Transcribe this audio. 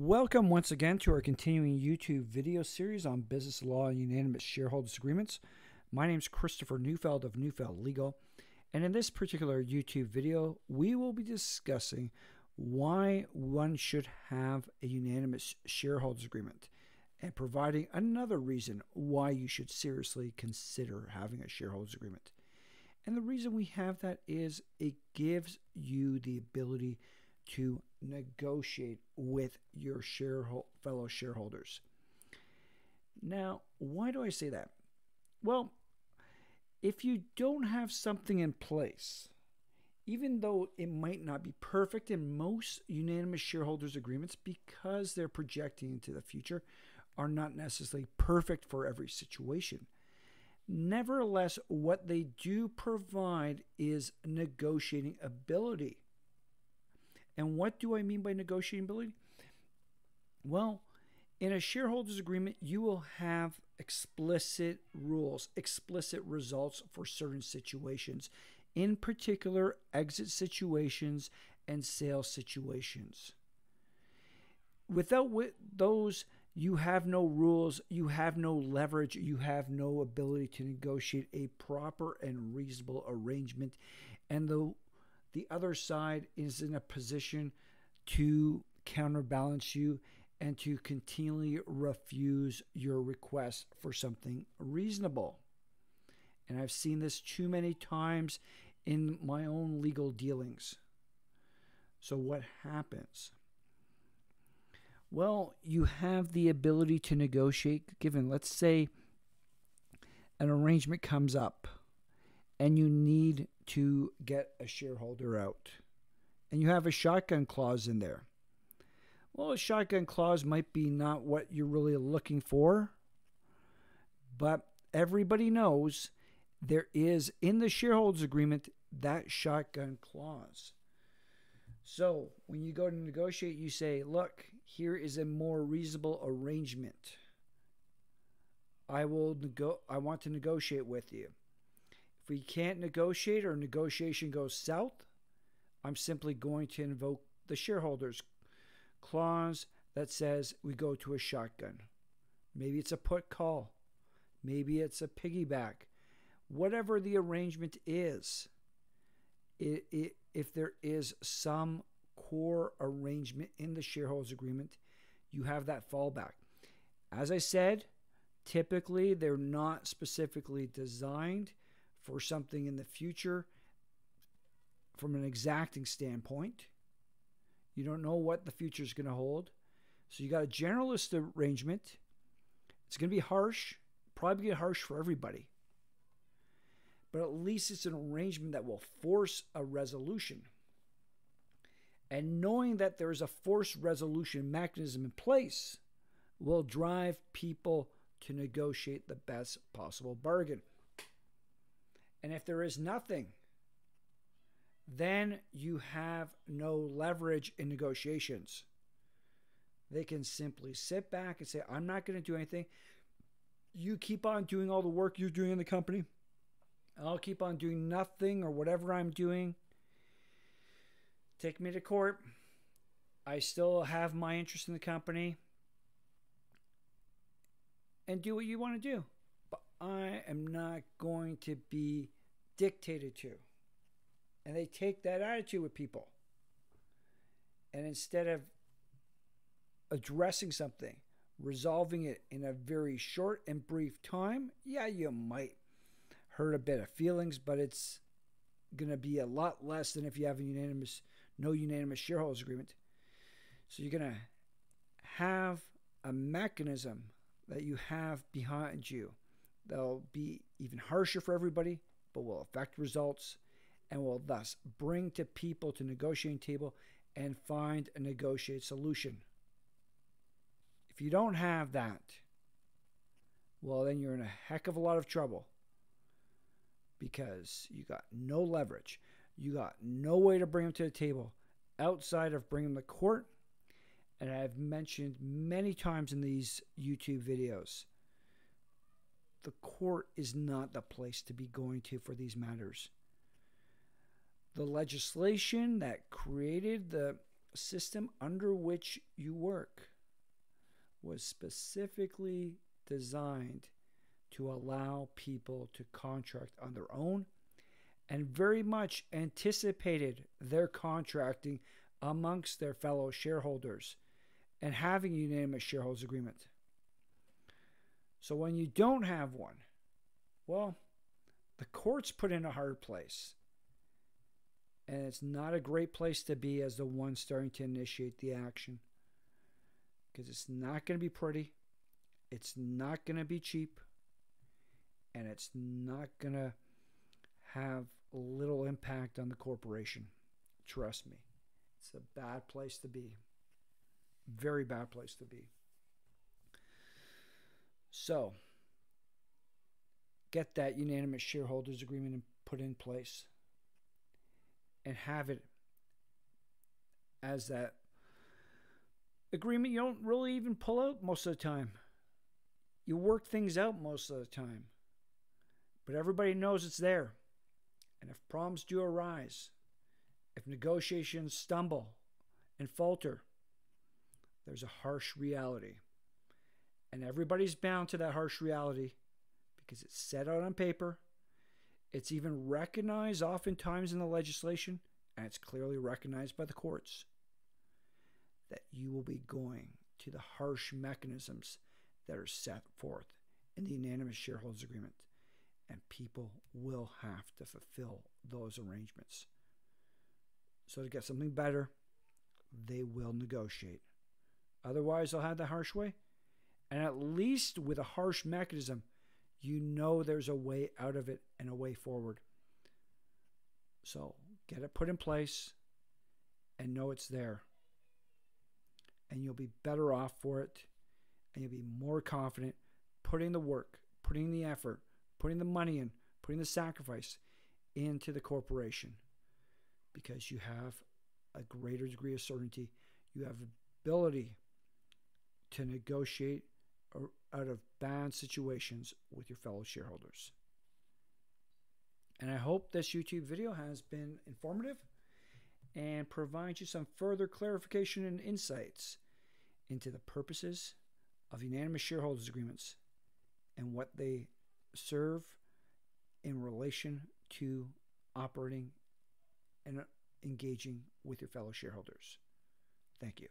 Welcome once again to our continuing YouTube video series on business law and unanimous shareholders agreements. My name is Christopher Neufeld of Neufeld Legal, and in this particular YouTube video, we will be discussing why one should have a unanimous shareholders agreement and providing another reason why you should seriously consider having a shareholders agreement. And the reason we have that is it gives you the ability to negotiate with your fellow shareholders. Now, why do I say that? Well, if you don't have something in place, even though it might not be perfect in most unanimous shareholders agreements because they're projecting into the future, are not necessarily perfect for every situation. Nevertheless, what they do provide is negotiating ability. And what do I mean by negotiability? Well, in a shareholders agreement, you will have explicit rules, explicit results for certain situations, in particular, exit situations and sales situations. Without those, you have no rules, you have no leverage, you have no ability to negotiate a proper and reasonable arrangement. And the the other side is in a position to counterbalance you and to continually refuse your request for something reasonable. And I've seen this too many times in my own legal dealings. So, what happens? Well, you have the ability to negotiate, given, let's say, an arrangement comes up and you need to get a shareholder out. And you have a shotgun clause in there. Well, a shotgun clause might be not what you're really looking for, but everybody knows there is in the shareholders agreement that shotgun clause. So when you go to negotiate, you say, look, here is a more reasonable arrangement. I will nego- I want to negotiate with you. If we can't negotiate or negotiation goes south, I'm simply going to invoke the shareholders clause that says we go to a shotgun. Maybe it's a put call. Maybe it's a piggyback. Whatever the arrangement is, it, it, if there is some core arrangement in the shareholders agreement, you have that fallback. As I said, typically they're not specifically designed for something in the future from an exacting standpoint. You don't know what the future is going to hold. So you got a generalist arrangement. It's going to be harsh, probably get harsh for everybody. But at least it's an arrangement that will force a resolution. And knowing that there is a forced resolution mechanism in place will drive people to negotiate the best possible bargain. And if there is nothing, then you have no leverage in negotiations. They can simply sit back and say, I'm not going to do anything. You keep on doing all the work you're doing in the company. I'll keep on doing nothing or whatever I'm doing. Take me to court. I still have my interest in the company. And do what you want to do. I am not going to be dictated to. And they take that attitude with people. And instead of addressing something, resolving it in a very short and brief time, yeah, you might hurt a bit of feelings, but it's going to be a lot less than if you have a unanimous, no unanimous shareholders agreement. So you're going to have a mechanism that you have behind you They'll be even harsher for everybody, but will affect results and will thus bring to people to negotiating table and find a negotiated solution. If you don't have that, well, then you're in a heck of a lot of trouble because you got no leverage. You got no way to bring them to the table outside of bringing them to court. And I've mentioned many times in these YouTube videos the court is not the place to be going to for these matters. The legislation that created the system under which you work was specifically designed to allow people to contract on their own and very much anticipated their contracting amongst their fellow shareholders and having a unanimous shareholders agreement. So when you don't have one, well, the court's put in a hard place. And it's not a great place to be as the one starting to initiate the action. Because it's not going to be pretty. It's not going to be cheap. And it's not going to have little impact on the corporation. Trust me. It's a bad place to be. Very bad place to be. So, get that unanimous shareholders agreement and put in place and have it as that agreement you don't really even pull out most of the time. You work things out most of the time. But everybody knows it's there. And if problems do arise, if negotiations stumble and falter, there's a harsh reality. And everybody's bound to that harsh reality because it's set out on paper. It's even recognized oftentimes in the legislation, and it's clearly recognized by the courts that you will be going to the harsh mechanisms that are set forth in the unanimous shareholders agreement, and people will have to fulfill those arrangements. So, to get something better, they will negotiate. Otherwise, they'll have the harsh way. And at least with a harsh mechanism, you know there's a way out of it and a way forward. So get it put in place and know it's there. And you'll be better off for it. And you'll be more confident putting the work, putting the effort, putting the money in, putting the sacrifice into the corporation because you have a greater degree of certainty. You have ability to negotiate out of bad situations with your fellow shareholders. And I hope this YouTube video has been informative and provides you some further clarification and insights into the purposes of unanimous shareholders agreements and what they serve in relation to operating and engaging with your fellow shareholders. Thank you.